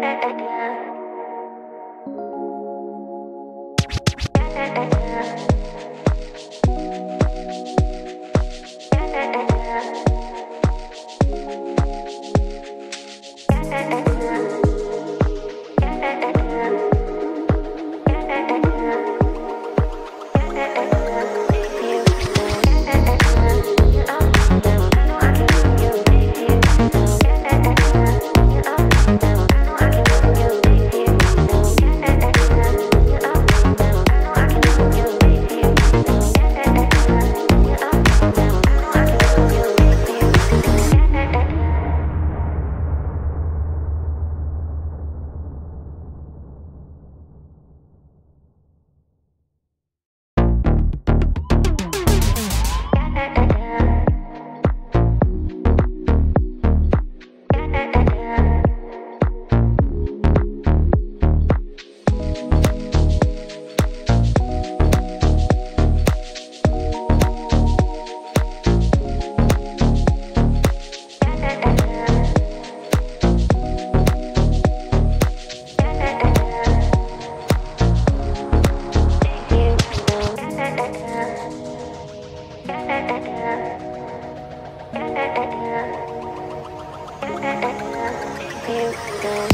Thank you. go.